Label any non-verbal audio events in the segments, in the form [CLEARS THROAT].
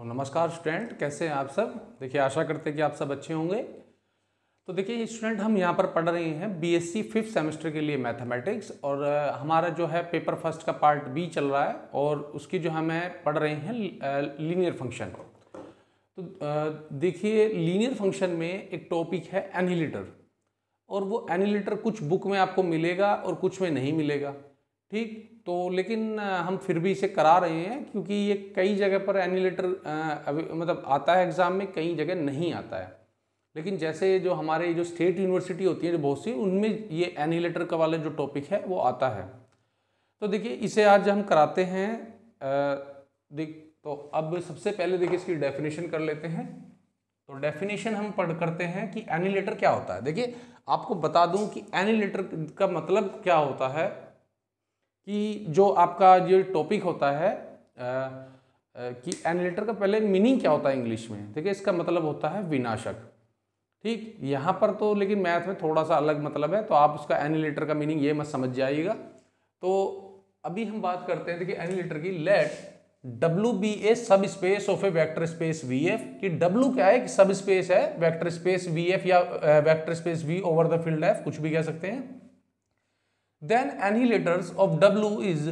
तो नमस्कार स्टूडेंट, कैसे हैं आप सब? देखिए, आशा करते हैं कि आप सब अच्छे होंगे। तो देखिए स्टूडेंट हम यहाँ पर पढ़ रहे हैं बीएससी फिफ्थ सेमेस्टर के लिए मैथमेटिक्स और हमारा जो है पेपर फ़र्स्ट का पार्ट बी चल रहा है और उसकी जो हमें पढ़ रहे हैं लीनियर फ़ंक्शन तो देखिए लीनियर फ़ंक्शन में एक टॉपिक है एनिलेटर और वो एनिलेटर कुछ बुक में आपको मिलेगा और कुछ में नहीं मिलेगा। ठीक? तो लेकिन हम फिर भी इसे करा रहे हैं क्योंकि ये कई जगह पर एनिलेटर मतलब आता है एग्ज़ाम में, कई जगह नहीं आता है। लेकिन जैसे जो हमारे जो स्टेट यूनिवर्सिटी होती है, जो बहुत सी, उनमें ये एनिलेटर का वाला जो टॉपिक है, वो आता है। तो देखिए, इसे आज हम कराते हैं देख तो अब सबसे पहले देखिए इसकी डेफिनेशन कर लेते हैं। तो डेफिनेशन हम पढ़, करते हैं कि एनिलेटर क्या होता है। देखिए, आपको बता दूँ कि एनिलेटर का मतलब क्या होता है। कि जो आपका जो टॉपिक होता है आ, आ, कि एनिलेटर का पहले मीनिंग क्या होता है इंग्लिश में? देखिए इसका मतलब होता है विनाशक। ठीक? यहाँ पर तो लेकिन मैथ में थोड़ा सा अलग मतलब है तो आप उसका एनिलेटर का मीनिंग ये मत समझ जाइएगा। तो अभी हम बात करते हैं देखिए एनिलेटर की late W be a subspace of a vector space V F कि डब्ल्यू क्या है कि सब स्पेस है वेक्टर स्पेस वी एफ़ या vector space V over the field F कुछ भी कह सकते हैं। Then annihilators of W is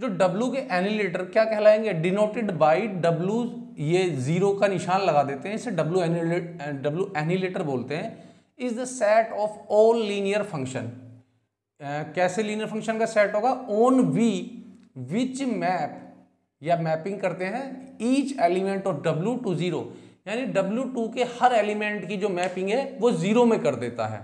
जो डब्ल्यू के एनिलेटर क्या कहलाएँगे? डिनोटेड बाई डब्ल्यू ये ज़ीरो का निशान लगा देते हैं, इसे डब्ल्यू डब्ल्यू एनिलेटर बोलते हैं is the set of all linear function कैसे लीनियर फ़ंक्शन का सेट होगा? ओन वी विच मैप या मैपिंग करते हैं each element of W to zero यानी डब्ल्यू टू के हर एलिमेंट की जो मैपिंग है, वो ज़ीरो में कर देता है।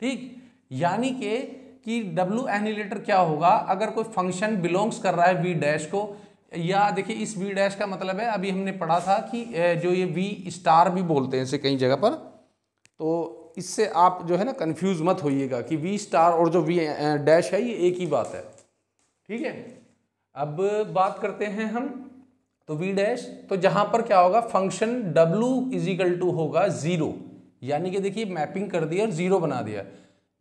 ठीक? यानी कि कि डब्ल्यू एनिलेटर क्या होगा? अगर कोई फ़ंक्शन बिलोंग्स कर रहा है वी डैश को, या देखिए इस वी डैश का मतलब है, अभी हमने पढ़ा था कि जो ये वी स्टार भी बोलते हैं इसे कई जगह पर तो इससे आप जो है ना कंफ्यूज मत होइएगा कि वी स्टार और जो वी डैश है, ये एक ही बात है। ठीक है? अब बात करते हैं हम तो वी डैश तो जहाँ पर क्या होगा? फ़ंक्शन डब्लू इजिकल टू होगा ज़ीरो यानी कि देखिए मैपिंग कर दिया और ज़ीरो बना दिया।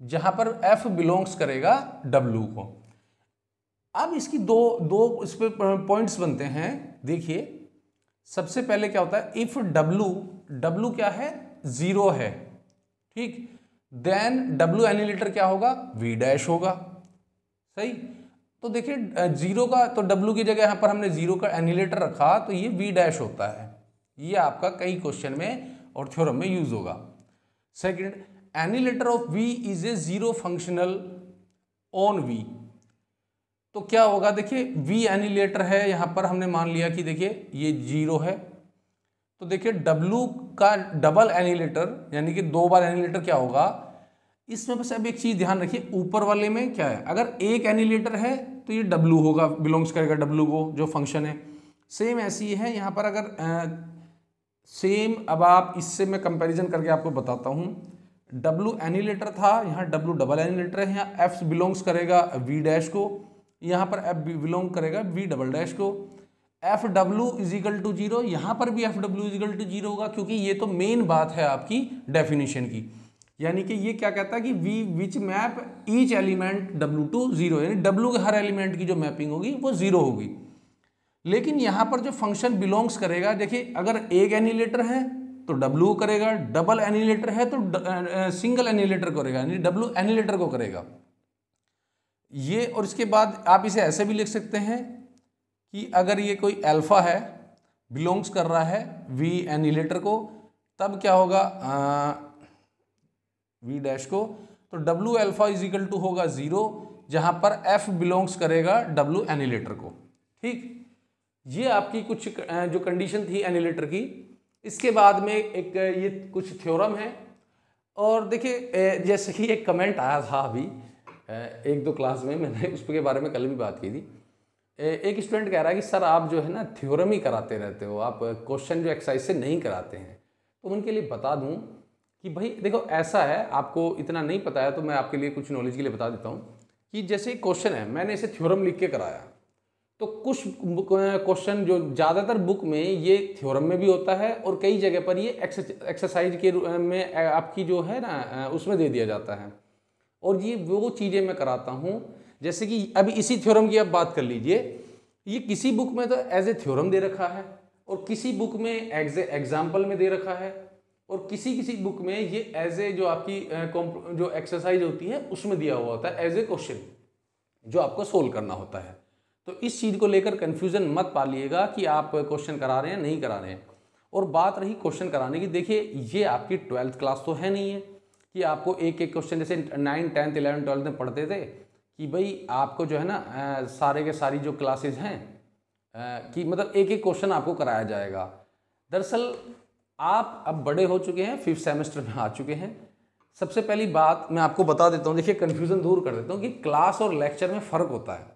जहाँ पर एफ़ बिलोंग्स करेगा डब्लू को। अब इसकी दो दो इस पर पॉइंट्स बनते हैं। देखिए, सबसे पहले क्या होता है? इफ़ डब्लू डब्लू क्या है? ज़ीरो है। ठीक? देन डब्लू एनिलेटर क्या होगा? वी डैश होगा। सही? तो देखिए ज़ीरो का तो डब्लू की जगह यहाँ पर हमने ज़ीरो का एनिलेटर रखा तो ये वी डैश होता है। ये आपका कई क्वेश्चन में और थ्योरम में यूज़ होगा। Second annihilator of V is a zero functional on V तो क्या होगा? देखिए वी एनिलेटर है, यहाँ पर हमने मान लिया कि देखिए, ये ज़ीरो है। तो देखिए डब्लू का डबल एनिलेटर यानी कि दो बार एनिलेटर क्या होगा? इसमें बस अब एक चीज़ ध्यान रखिए, ऊपर वाले में क्या है? अगर एक एनिलेटर है तो ये डब्लू होगा बिलोंग्स करेगा डब्लू को, जो फ़ंक्शन है। सेम ऐसी है यहाँ पर अगर सेम अब आप इससे मैं कंपैरिजन करके आपको बताता हूँ। डब्लू एनिलेटर था, यहाँ डब्लू डबल एनिलेटर है, यहाँ एफ़ बिलोंग्स करेगा वी डैश को, यहाँ पर एफ़ बिलोंग करेगा वी डबल डैश को। F W equal to zero यहाँ पर भी F W equal to zero होगा, क्योंकि ये तो मेन बात है आपकी डेफिनेशन की। यानी कि ये क्या कहता है कि V which map each element W to zero यानी डब्ल्यू के हर एलिमेंट की जो मैपिंग होगी, वो ज़ीरो होगी। लेकिन यहाँ पर जो फ़ंक्शन बिलोंग्स करेगा, देखिए, अगर एक एनिलेटर है तो डब्ल्यू करेगा डबल एनिलेटर है तो सिंगल एनिलेटर करेगा, यानी डब्ल्यू एनिलेटर को करेगा। ये और इसके बाद आप इसे ऐसे भी लिख सकते हैं कि अगर ये कोई अल्फ़ा है बिलोंग्स कर रहा है वी एनिलेटर को, तब क्या होगा वी डैश को तो W alpha is equal to होगा ज़ीरो जहाँ पर एफ़ बिलोंग्स करेगा डब्ल्यू एनिलेटर को। ठीक? ये आपकी कुछ जो कंडीशन थी एनिलेटर की इसके बाद में एक, ये कुछ थ्योरम है। और देखिए जैसे कि एक कमेंट आया था अभी एक दो क्लास में, मैंने उसके बारे में कल भी बात की थी। एक स्टूडेंट कह रहा है कि, सर, आप जो है ना थ्योरम ही कराते रहते हो। आप क्वेश्चन जो एक्सरसाइज से नहीं कराते हैं। तो उनके लिए बता दूँ कि भाई, देखो, ऐसा है, आपको इतना नहीं पता है तो मैं आपके लिए कुछ नॉलेज के लिए बता देता हूँ कि जैसे क्वेश्चन है, मैंने इसे थ्योरम लिख के कराया। तो कुछ क्वेश्चन जो ज़्यादातर बुक में ये थ्योरम में भी होता है और कई जगह पर ये एक्सरसाइज के में आपकी जो है ना उसमें दे दिया जाता है। और ये वो चीज़ें मैं कराता हूँ, जैसे कि अभी इसी थ्योरम की आप बात कर लीजिए, ये किसी बुक में तो एज ए थ्योरम दे रखा है और किसी बुक में एज ए एग्ज़ाम्पल में दे रखा है और किसी किसी बुक में ये एज ए जो आपकी जो एक्सरसाइज होती है, उसमें दिया हुआ होता है एज ए क्वेश्चन जो आपको सोल्व करना होता है। तो इस चीज़ को लेकर कन्फ्यूज़न मत पालिएगा कि आप क्वेश्चन करा रहे हैं, नहीं करा रहे हैं। और बात रही क्वेश्चन कराने की, देखिए, ये आपकी ट्वेल्थ क्लास तो है नहीं है कि आपको एक एक क्वेश्चन जैसे नाइन टेंथ इलेवन ट्वेल्थ में पढ़ते थे कि भाई आपको जो है ना सारे के सारी जो क्लासेज हैं कि मतलब एक एक क्वेश्चन आपको कराया जाएगा। दरअसल आप अब बड़े हो चुके हैं फिफ्थ सेमेस्टर में आ चुके हैं। सबसे पहली बात मैं आपको बता देता हूँ, देखिए कन्फ्यूज़न दूर कर देता हूँ कि क्लास और लेक्चर में फ़र्क होता है।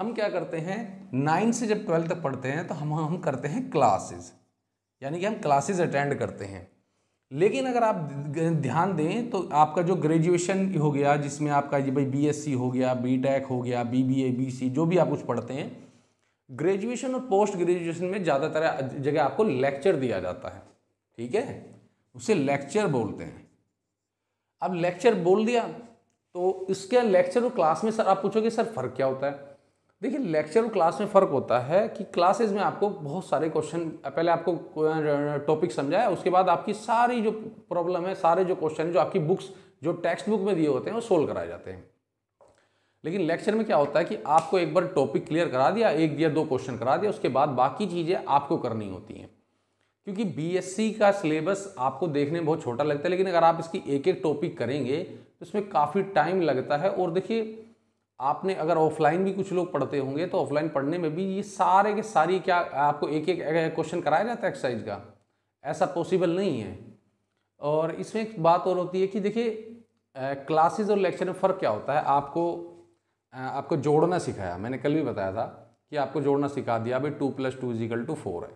हम क्या करते हैं? नाइन्थ से जब ट्वेल्थ तक पढ़ते हैं तो हम हम करते हैं क्लासेस यानी कि हम क्लासेस अटेंड करते हैं. लेकिन अगर आप ध्यान दें तो आपका जो ग्रेजुएशन हो गया, जिसमें आपका ये भाई बीएससी हो गया बीटेक हो गया बीबीए बीसी जो भी आप कुछ पढ़ते हैं ग्रेजुएशन और पोस्ट ग्रेजुएशन में ज़्यादातर जगह आपको लेक्चर दिया जाता है. ठीक है? उसे लेक्चर बोलते हैं. अब लेक्चर बोल दिया तो इसके लेक्चर और क्लास में सर आप पूछोगे, सर, फ़र्क क्या होता है? देखिए लेक्चर और क्लास में फ़र्क होता है कि क्लासेस में आपको बहुत सारे क्वेश्चन पहले आपको टॉपिक समझाया, उसके बाद आपकी सारी जो प्रॉब्लम है, सारे जो क्वेश्चन जो आपकी बुक्स जो टेक्स्ट बुक में दिए होते हैं, वो सोल्व कराए जाते हैं। लेकिन लेक्चर में क्या होता है कि आपको एक बार टॉपिक क्लियर करा दिया, एक दिया दो क्वेश्चन करा दिया, उसके बाद बाकी चीज़ें आपको करनी होती हैं। क्योंकि बीएससी का सिलेबस आपको देखने में बहुत छोटा लगता है, लेकिन अगर आप इसकी एक एक टॉपिक करेंगे तो इसमें काफ़ी टाइम लगता है। और देखिए आपने अगर ऑफलाइन भी कुछ लोग पढ़ते होंगे तो ऑफलाइन पढ़ने में भी ये सारे के सारी क्या आपको एक एक क्वेश्चन कराया जाता है एक्सरसाइज का? ऐसा पॉसिबल नहीं है। और इसमें एक बात और होती है कि देखिए क्लासेस और लेक्चर में फ़र्क क्या होता है? आपको आपको जोड़ना सिखाया। मैंने कल भी बताया था कि आपको जोड़ना सिखा दिया भाई two plus two is equal to four है।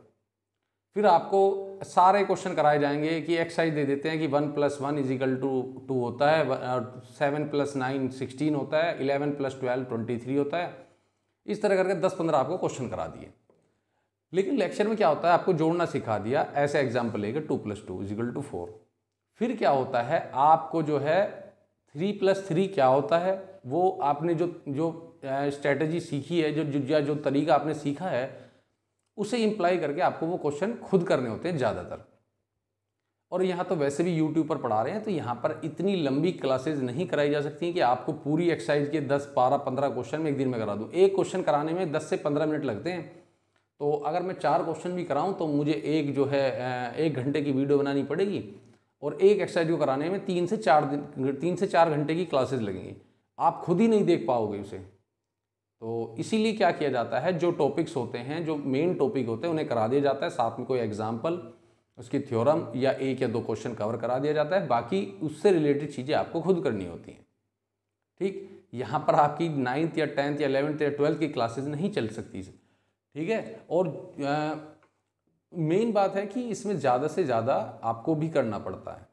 फिर आपको सारे क्वेश्चन कराए जाएँगे कि एक्सरसाइज दे देते हैं कि one plus one is equal to two होता है सेवन प्लस नाइन सिक्सटीन होता है eleven plus twelve twenty three होता है। इस तरह करके दस पंद्रह आपको क्वेश्चन करा दिए। लेकिन लेक्चर में क्या होता है आपको जोड़ना सिखा दिया ऐसे एग्ज़ाम्पल लेकर two plus two is equal to four. फिर क्या होता है आपको जो है थ्री प्लस थ्री क्या होता है वो आपने जो जो स्ट्रेटजी सीखी है जो जो, जो तरीका आपने सीखा है उसे इम्प्लाई करके आपको वो क्वेश्चन खुद करने होते हैं ज़्यादातर। और यहाँ तो वैसे भी यूट्यूब पर पढ़ा रहे हैं तो यहाँ पर इतनी लंबी क्लासेज नहीं कराई जा सकती हैं कि आपको पूरी एक्सरसाइज के 10, 12, 15 क्वेश्चन में एक दिन में करा दूँ। एक क्वेश्चन कराने में 10 से 15 मिनट लगते हैं। तो अगर मैं चार क्वेश्चन भी कराऊँ तो मुझे एक जो है एक घंटे की वीडियो बनानी पड़ेगी और एक एक्सरसाइज को कराने में तीन से चार दिन तीन से चार घंटे की क्लासेज लगेंगी। आप खुद ही नहीं देख पाओगे उसे। तो इसीलिए क्या किया जाता है, जो टॉपिक्स होते हैं, जो मेन टॉपिक होते हैं, उन्हें करा दिया जाता है। साथ में कोई एग्ज़ाम्पल उसकी थ्योरम या एक या दो क्वेश्चन कवर करा दिया जाता है। बाकी उससे रिलेटेड चीज़ें आपको खुद करनी होती हैं। ठीक? यहाँ पर आपकी नाइन्थ या टेंथ या एलेवेंथ या ट्वेल्थ की क्लासेज नहीं चल सकती। ठीक है? और मेन बात है कि इसमें ज़्यादा से ज़्यादा आपको भी करना पड़ता है।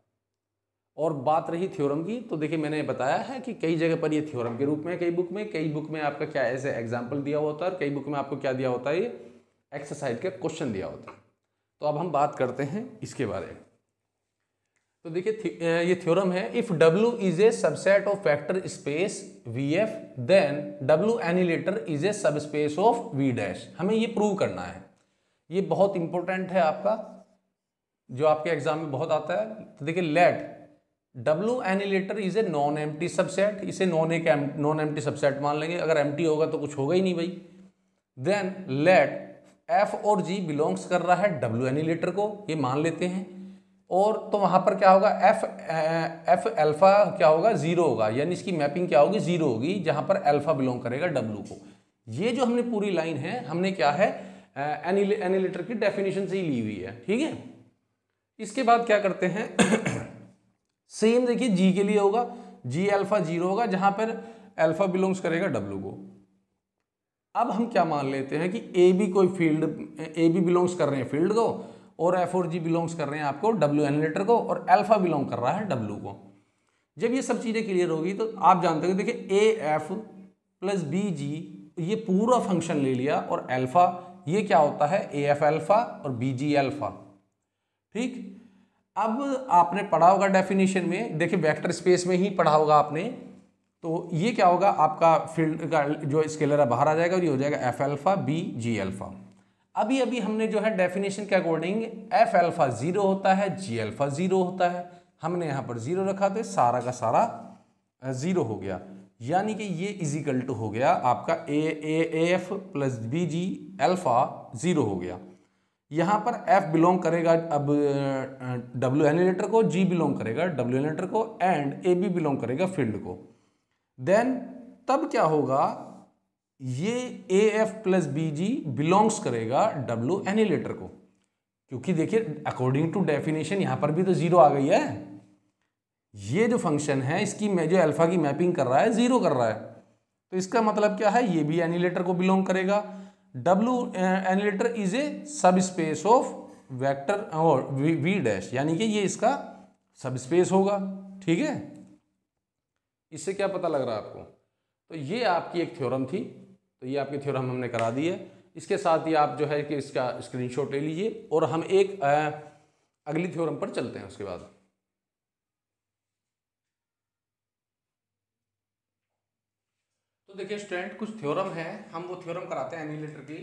और बात रही थ्योरम की तो देखिए मैंने बताया है कि कई जगह पर ये थ्योरम के रूप में कई बुक में, कई बुक में आपका क्या ऐसे एग्ज़ाम्पल दिया होता है कई बुक में आपको क्या दिया होता है, ये एक्सरसाइज का क्वेश्चन दिया होता है। तो अब हम बात करते हैं इसके बारे में। तो देखिए ये थ्योरम है if W is a subset of factor space V F then W annihilator is a subspace of we dash हमें ये प्रूव करना है। ये बहुत इंपॉर्टेंट है आपका, जो आपके एग्ज़ाम में बहुत आता है। तो देखिए let W annihilator is a non empty subset इसे नॉन एक नॉन एम्प्टी सबसेट मान लेंगे। अगर एम्प्टी होगा तो कुछ होगा ही नहीं भाई। देन लेट एफ़ और जी बिलोंग्स कर रहा है डब्ल्यू एनिलेटर को। ये मान लेते हैं। और तो वहाँ पर क्या होगा? एफ़ एफ़ एल्फा क्या होगा? ज़ीरो होगा। यानी इसकी मैपिंग क्या होगी? ज़ीरो होगी, जहाँ पर एल्फा बिलोंग करेगा डब्ल्यू को। ये जो हमने पूरी लाइन है, हमने क्या है? एनिलेटर की डेफिनेशन से ही ली हुई है। ठीक है? इसके बाद क्या करते हैं? सेम देखिए जी के लिए होगा। जी अल्फ़ा ज़ीरो होगा, जहाँ पर अल्फ़ा बिलोंग्स करेगा डब्ल्यू को। अब हम क्या मान लेते हैं कि ए बी कोई फ़ील्ड ए बी बिलोंग्स कर रहे हैं फ़ील्ड को, और एफ़ और जी बिलोंग्स कर रहे हैं आपको डब्ल्यू एनिलेटर को, और अल्फ़ा बिलोंग कर रहा है डब्ल्यू को। जब ये सब चीज़ें क्लियर होगी तो आप जानते हो देखिए a f plus b g ये पूरा फ़ंक्शन ले लिया, और अल्फ़ा ये क्या होता है? ए एफ़ अल्फ़ा और बी जी अल्फ़ा ठीक? अब आपने पढ़ा होगा डेफिनेशन में, देखिए वेक्टर स्पेस में ही पढ़ा होगा आपने तो ये क्या होगा, आपका फ़ील्ड का जो स्केलर है, बाहर आ जाएगा और ये हो जाएगा f alpha b g alpha अभी अभी हमने जो है डेफिनेशन के अकॉर्डिंग एफ़ अल्फ़ा ज़ीरो होता है जी अल्फ़ा ज़ीरो होता है। हमने यहाँ पर ज़ीरो रखा तो सारा का सारा ज़ीरो हो गया। यानी कि ये इजिकल टू हो गया आपका a a f plus b g alpha zero हो गया। यहाँ पर एफ़ बिलोंग करेगा, अब डब्ल्यू एनिलेटर को जी बिलोंग करेगा डब्ल्यू एनिलेटर को एंड ए बी बिलोंग करेगा फ़ील्ड को। देन तब क्या होगा? ये a f plus b g belongs करेगा डब्ल्यू एनिलेटर को। क्योंकि देखिए अकॉर्डिंग टू डेफिनेशन यहाँ पर भी तो ज़ीरो आ गई है। ये जो फ़ंक्शन है, इसकी मैं, जो अल्फ़ा की मैपिंग कर रहा है ज़ीरो कर रहा है। तो इसका मतलब क्या है? ये भी एनिलेटर को बिलोंग करेगा। W annihilator is a subspace of vector और वी डैश यानी कि ये इसका सब स्पेस होगा। ठीक है? इससे क्या पता लग रहा है आपको? तो ये आपकी एक थ्योरम थी। तो ये आपकी थ्योरम हमने करा दी है। इसके साथ ही आप जो है कि इसका स्क्रीनशॉट ले लीजिए और हम एक आ, अगली थ्योरम पर चलते हैं उसके बाद। तो देखिए स्टूडेंट कुछ थ्योरम है, हम वो थ्योरम कराते हैं एनिलेटर की।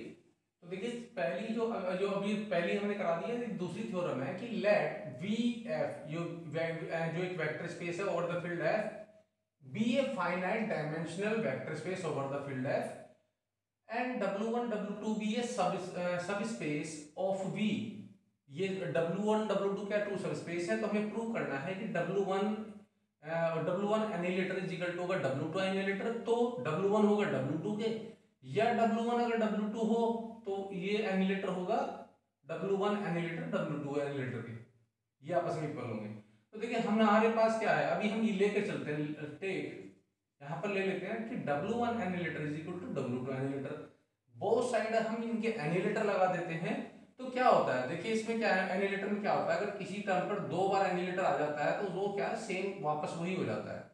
तो देखिए, पहली जो जो अभी पहली हमने करा दी है दूसरी थ्योरम है कि लेट वी एफ़ जो जो एक वेक्टर स्पेस है over the field F b a finite dimensional vector space over the field F and W one W two b a sub subspace of V ये W one W two क्या two subspace है? तो हमें prove करना है कि W one W one annihilator is equal to होगा W two annihilator तो डब्ल्यू वन होगा डब्ल्यू टू के, या डब्ल्यू वन अगर डब्ल्यू टू हो तो ये एनिलेटर होगा W one annihilator W two annihilator के। ये आपस में इक्वल होंगे। तो देखिए हम हमारे पास क्या है? अभी हम ये लेकर चलते हैं टेक यहाँ पर ले लेते हैं कि W one annihilator is equal to W two annihilator बहुत साइड हम इनके एनिलेटर लगा देते हैं। तो क्या होता है? देखिए, इसमें क्या है? एनिलेटर में क्या होता है? अगर किसी टर्म पर दो बार एनिलेटर आ जाता है तो वो क्या है? सेम वापस वही हो जाता है।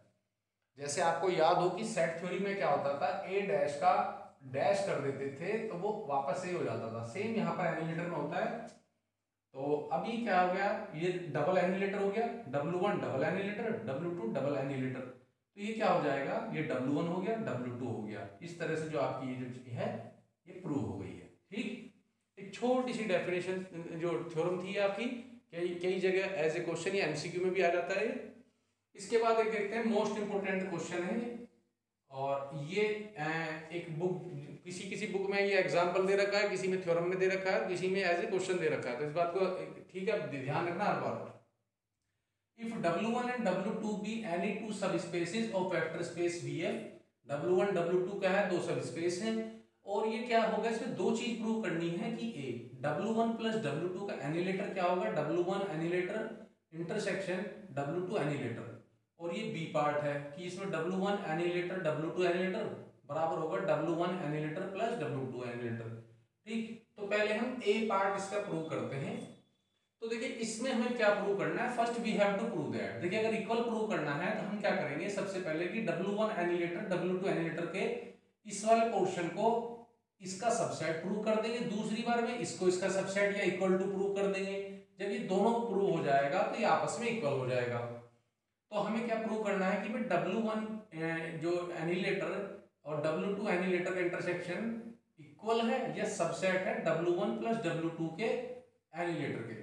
जैसे आपको याद हो कि सेट थ्योरी में क्या होता था? ए डैश का डैश कर देते थे तो वो वापस सही हो जाता था। सेम यहाँ पर एनिलेटर में होता है। तो अभी क्या हो गया? ये डबल एनिलेटर हो गया। W one double annihilator W two double annihilator तो ये क्या हो जाएगा? ये डब्ल्यू वन हो गया डब्ल्यू टू हो गया। इस तरह से जो आपकी ये जो है, ये प्रूव हो गई है। ठीक? छोटी सी डेफिनेशन जो थ्योरम थी आपकी, कई कई जगह एज ए क्वेश्चन या एमसीक्यू में भी आ जाता है। इसके बाद एक देखते हैं मोस्ट इंपोर्टेंट क्वेश्चन है। और ये एक बुक किसी किसी बुक में ये एग्जांपल दे रखा है, किसी में थ्योरम में दे रखा है, किसी में एज ए क्वेश्चन दे रखा है। तो इस बात को, ठीक है ध्यान रखना हर बार। If W1 and W2 be any two subspaces of vector space VF W1 W2 क्या है? दो सबस्पेस हैं। और ये क्या होगा, इसमें दो चीज़ प्रूव करनी है कि A W1 one plus W का एनिलेटर क्या होगा? W1 one annihilator intersection W2 annihilator और ये बी पार्ट है कि इसमें W1 one annihilator W2 annihilator बराबर होगा W1 one annihilator plus W2 annihilator ठीक? तो पहले हम ए पार्ट इसका प्रूव करते हैं। तो देखिए, इसमें हमें क्या प्रूव करना है? First we have to prove that देखिए, अगर इक्वल प्रूव करना है तो हम क्या करेंगे? सबसे पहले कि W1 one annihilator W2 annihilator के इस वाले पोर्शन को इसका सबसेट प्रूव कर देंगे। दूसरी बार में इसको इसका सबसेट या इक्वल टू प्रूव कर देंगे। जब ये दोनों प्रूव हो जाएगा तो ये आपस में इक्वल हो जाएगा। तो हमें क्या प्रूव करना है कि भाई डब्ल्यू वन जो एनिलेटर और W two annihilator intersection equal है या सबसेट है W one plus W two के एनिलेटर के।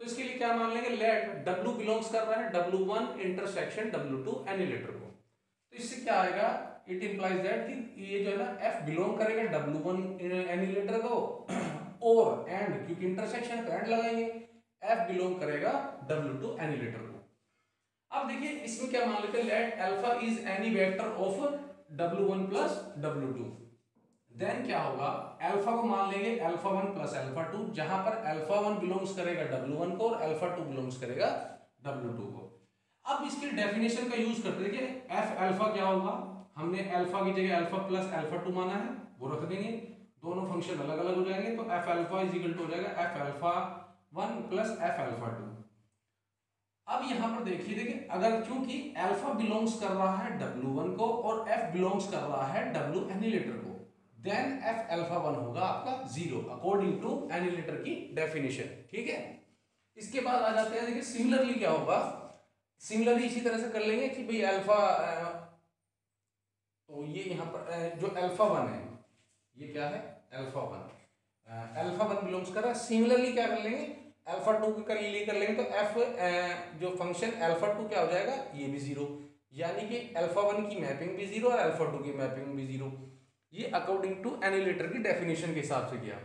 तो इसके लिए क्या मान लेंगे? लेट डब्ल्यू बिलोंग्स कर रहा है W one intersection W two annihilator को। तो इससे क्या आएगा? इट इंप्लाइज दैट कि ये जो है ना एफ़ बिलोंग करेगा डब्ल्यू वन एनिलेटर को, और एंड क्योंकि इंटरसेक्शन एंड लगाएँगे एफ़ बिलोंग करेगा डब्ल्यू टू एनिलेटर को। अब देखिए, इसमें क्या मान लेते हैं? Let alpha is any vector of W one plus W two then क्या होगा? अल्फ़ा को मान लेंगे alpha one plus alpha two जहाँ पर अल्फ़ा वन बिलोंग्स करेगा डब्ल्यू वन को और अल्फ़ा टू बिलोंग्स करेगा डब्ल्यू टू को। अब इसकी डेफिनेशन का यूज़ करते देखिए एफ़ अल्फ़ा क्या होगा? हमने अल्फ़ा की जगह अल्फ़ा प्लस अल्फ़ा टू माना है, वो रख देंगे। दोनों फ़ंक्शन अलग अलग हो जाएँगे तो f alpha is equal to हो जाएगा f alpha one plus f alpha two अब यहाँ पर देखिए देखिए, अगर क्योंकि अल्फ़ा बिलोंग्स कर रहा है डब्ल्यू वन को और एफ़ बिलोंग्स कर रहा है डब्ल्यू एनिलेटर को देन एफ़ अल्फ़ा वन होगा आपका ज़ीरो अकॉर्डिंग टू एनिलेटर की डेफिनेशन ठीक है? इसके बाद आ जाते हैं, देखिए सिमिलरली क्या होगा? सिमिलरली इसी तरह से कर लेंगे कि भाई अल्फ़ा तो ये यहाँ पर जो अल्फ़ा वन है, ये क्या है? Alpha one alpha one belongs कर। रहा है सिमिलरली क्या कर लेंगे? अल्फ़ा टू के कर लिए कर लेंगे तो एफ़ जो फ़ंक्शन अल्फ़ा टू क्या हो जाएगा? ये भी ज़ीरो यानी कि अल्फ़ा वन की मैपिंग भी ज़ीरो और अल्फ़ा टू की मैपिंग भी ज़ीरो ये अकॉर्डिंग टू एनिलेटर की डेफिनेशन के हिसाब से किया।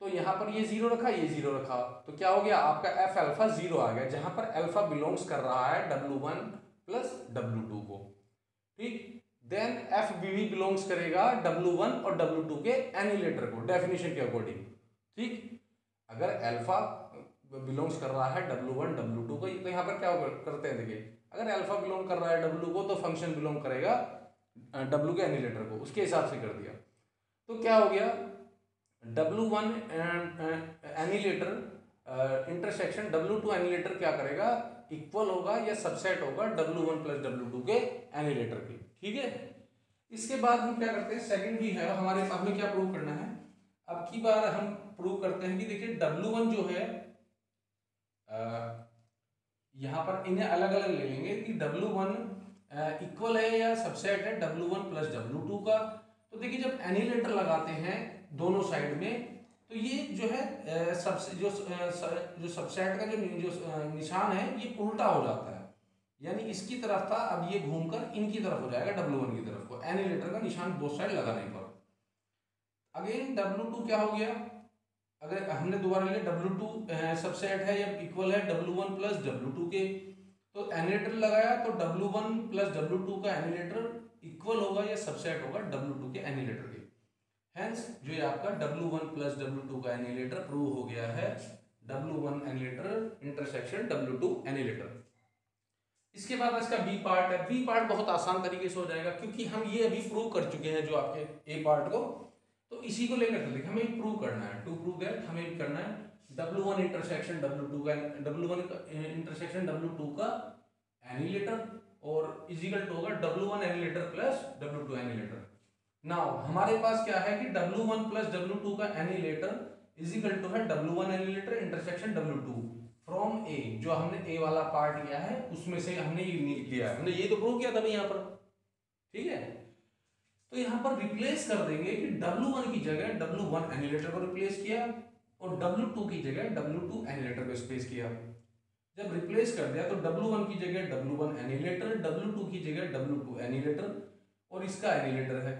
तो यहाँ पर ये ज़ीरो रखा, ये ज़ीरो रखा। तो क्या हो गया? आपका एफ़ अल्फ़ा ज़ीरो आ गया, जहाँ पर अल्फ़ा बिलोंग्स कर रहा है W one plus W two को। ठीक? देन एफ़ बी भी बिलोंग्स करेगा डब्ल्यू वन और डब्ल्यू टू के एनिलेटर को डेफिनेशन के अकॉर्डिंग ठीक? अगर एल्फा बिलोंग्स कर रहा है डब्ल्यू वन डब्ल्यू टू को तो यहाँ पर क्या करते हैं देखिए। अगर एल्फा बिलोंग कर रहा है डब्लू को तो फ़ंक्शन बिलोंग करेगा डब्लू के एनिलेटर को, उसके हिसाब से कर दिया। तो क्या हो गया? W one annihilator intersection W two annihilator क्या करेगा? इक्वल होगा या सबसेट होगा W one plus W two के एनिलेटर के। ठीक है? इसके बाद हम क्या करते हैं? सेकंड भी है। हमारे हमें क्या प्रूव करना है? अब की बार हम प्रूव करते हैं कि देखिए डब्लू वन जो है यहाँ पर इन्हें अलग अलग ले लेंगे कि डब्लू वन इक्वल है या सबसेट है? W one plus W two का। तो देखिए जब एनिलेटर लगाते हैं दोनों साइड में तो ये जो है सबसे जो जो सबसेट का जो जो निशान है, ये उल्टा हो जाता है। यानी इसकी तरफ़ था, अब ये घूमकर इनकी तरफ़ हो जाएगा डब्लू वन की तरफ़ को। एनिलेटर का निशान दो साइड लगाने पर अगेन डब्लू टू क्या हो गया? अगर हमने दोबारा लिया डब्लू टू सबसेट है या इक्वल है W one plus W two के तो एनिलेटर लगाया तो W one plus W two का एनिलेटर इक्वल होगा या सबसेट होगा डब्लू टू के एनिलेटर के। हेंस जो ये आपका W one plus W two का एनिलेटर प्रूव हो गया है W one annihilator intersection W two annihilator इसके बाद इसका बी पार्ट है। बी पार्ट बहुत आसान तरीके से हो जाएगा, क्योंकि हम ये अभी प्रूव कर चुके हैं जो आपके ए पार्ट को। तो इसी को लेकर चलते हमें प्रूव करना है। टू प्रूव दैट हमें करना है W one intersection W two का W one intersection W two का एनिलेटर और इजिकल टू होगा W one annihilator plus W two annihilator now हमारे पास क्या है कि W one plus W two का एनिलेटर इजिकल टू है W one annihilator intersection W two from a जो हमने ए वाला पार्ट लिया है, उसमें से हमने ये लिया है। हमने ये तो प्रूव किया था भाई यहाँ पर। ठीक है? तो यहाँ पर रिप्लेस कर देंगे कि W1 की जगह W1 एनिलेटर को रिप्लेस किया और W2 की जगह W2 एनिलेटर को स्पेस किया। जब रिप्लेस कर दिया तो W1 की जगह W1 एनिलेटर W2 की जगह W2 एनिलेटर और इसका एनिलेटर है।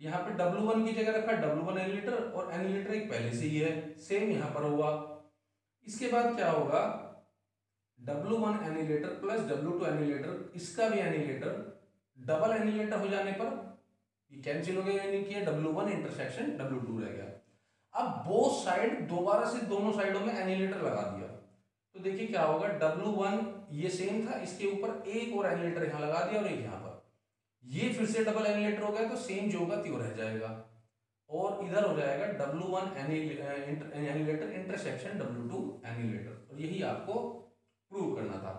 यहाँ पे W1 की जगह रखा W1 एनिलेटर और एनिलेटर एक पहले से ही है। सेम यहाँ पर हुआ। इसके बाद क्या होगा? W1 one annihilator plus W2 annihilator इसका भी एनिलेटर डबल एनिलेटर हो जाने पर ये कैंसिल हो गया, यानी कि W one intersection W two रह गया। अब बोथ साइड दोबारा से दोनों साइडों में एनिलेटर लगा दिया। तो देखिए क्या होगा? डब्ल्यू वन ये सेम था, इसके ऊपर एक और एनिलेटर यहाँ लगा दिया और एक यहाँ पर। ये फिर से डबल एनिलेटर हो गया तो सेम जो होगा त्यो रह जाएगा। और इधर हो जाएगा W one annihilator intersection W two annihilator और यही आपको प्रूव करना था।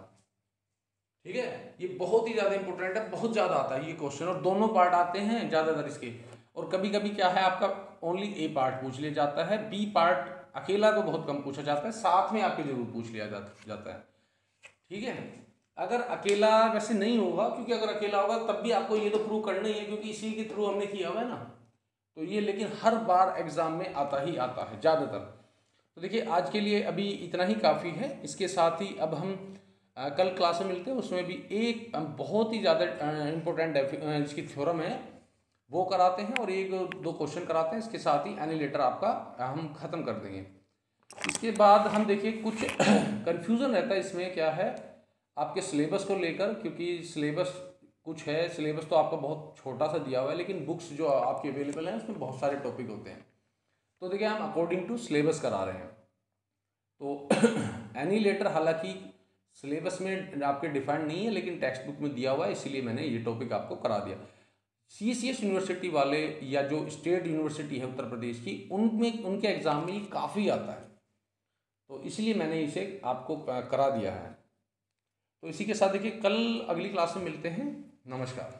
ठीक है? ये बहुत ही ज़्यादा इंपॉर्टेंट है, बहुत ज़्यादा आता है ये क्वेश्चन और दोनों पार्ट आते हैं ज़्यादातर इसके। और कभी कभी क्या है, आपका ओनली ए पार्ट पूछ लिया जाता है बी पार्ट अकेला तो बहुत कम पूछा जाता है, साथ में आपके ज़रूर पूछ लिया जाता है। ठीक है? अगर अकेला वैसे नहीं होगा, क्योंकि अगर अकेला होगा, तब भी आपको ये तो प्रूव करना ही है, क्योंकि इसी के थ्रू हमने किया हुआ है ना। तो ये लेकिन हर बार एग्ज़ाम में आता ही आता है, ज़्यादातर। तो देखिए, आज के लिए अभी इतना ही काफ़ी है। इसके साथ ही अब हम कल क्लास में मिलते हैं, उसमें भी एक बहुत ही ज़्यादा इम्पोर्टेंट इसकी थ्योरम है, वो कराते हैं और एक, दो क्वेश्चन कराते हैं। इसके साथ ही एनिलेटर आपका हम ख़त्म कर देंगे। इसके बाद हम देखिए, कुछ [CLEARS THROAT] कन्फ्यूज़न रहता है इसमें, क्या है? आपके सिलेबस को लेकर, क्योंकि सिलेबस कुछ है सिलेबस तो आपका बहुत छोटा सा दिया हुआ है, लेकिन बुक्स जो आपकी अवेलेबल हैं, उसमें बहुत सारे टॉपिक होते हैं। तो देखिए, हम अकॉर्डिंग टू सिलेबस करा रहे हैं। तो [CLEARS THROAT] एनी लेटर हालाँकि सिलेबस में आपके डिफाइंड नहीं है, लेकिन टेक्स्ट बुक में दिया हुआ है, इसीलिए मैंने ये टॉपिक आपको करा दिया। सी सी एस यूनिवर्सिटी वाले या जो स्टेट यूनिवर्सिटी है उत्तर प्रदेश की, उनमें, उनके एग्ज़ाम में काफ़ी आता है। तो इसलिए मैंने इसे आपको करा दिया है। तो इसी के साथ देखिए, कल अगली क्लास में मिलते हैं। नमस्कार